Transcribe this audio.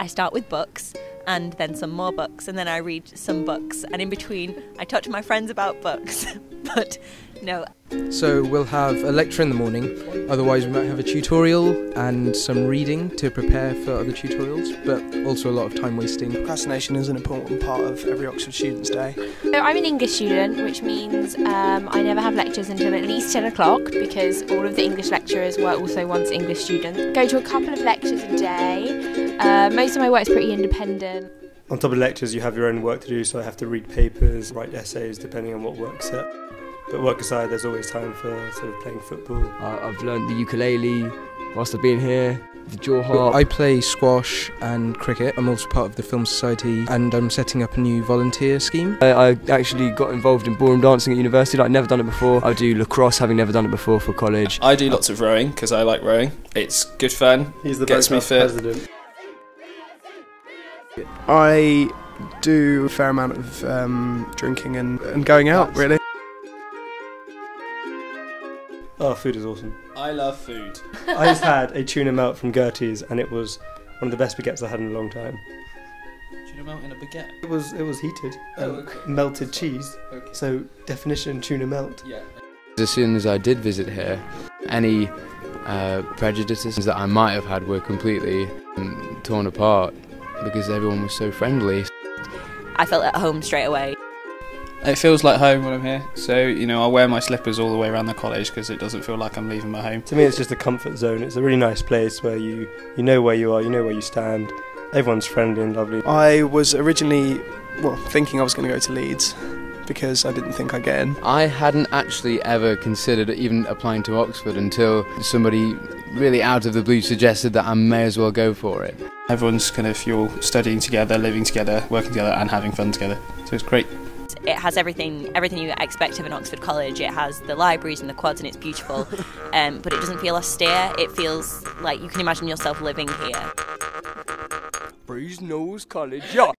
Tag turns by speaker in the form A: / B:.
A: I start with books and then some more books and then I read some books and in between I talk to my friends about books. but no.
B: So we'll have a lecture in the morning, otherwise we might have a tutorial and some reading to prepare for other tutorials, but also a lot of time wasting.
C: Procrastination is an important part of every Oxford student's day.
D: So I'm an English student, which means um, I never have lectures until at least 10 o'clock because all of the English lecturers were also once English students. Go to a couple of lectures a day. Uh, most of my work is pretty independent.
E: On top of lectures, you have your own work to do, so I have to read papers, write essays, depending on what work set. But work aside, there's always time for sort of playing football.
F: Uh, I've learned the ukulele whilst I've been here, the jaw harp.
B: I play squash and cricket. I'm also part of the Film Society and I'm setting up a new volunteer scheme.
F: I, I actually got involved in ballroom dancing at university, like, I'd never done it before. I do lacrosse, having never done it before for college.
G: I do lots of rowing because I like rowing. It's good fun.
E: He's the
G: Gets me fit.
E: president.
C: I do a fair amount of um, drinking and, and going out, really.
E: Oh, food is awesome.
G: I love food.
E: I just had a tuna melt from Gertie's, and it was one of the best baguettes I had in a long time.
G: Tuna melt in a baguette.
E: It was it was heated,
G: Oh,
E: um,
G: okay.
E: melted cheese.
G: Okay.
E: So definition tuna melt.
G: Yeah.
H: As soon as I did visit here, any uh, prejudices that I might have had were completely um, torn apart because everyone was so friendly.
A: I felt at home straight away.
G: It feels like home when I'm here. So, you know, I'll wear my slippers all the way around the college because it doesn't feel like I'm leaving my home.
E: To me, it's just a comfort zone. It's a really nice place where you you know where you are, you know where you stand. Everyone's friendly and lovely.
C: I was originally, well, thinking I was going to go to Leeds because I didn't think I'd get in.
H: I hadn't actually ever considered even applying to Oxford until somebody really out of the blue suggested that I may as well go for it.
G: Everyone's kind of, you're studying together, living together, working together, and having fun together. So it's great.
A: It has everything everything you expect of an Oxford college. It has the libraries and the quads and it's beautiful. Um, but it doesn't feel austere. It feels like you can imagine yourself living here.
F: Brasenose College, yeah.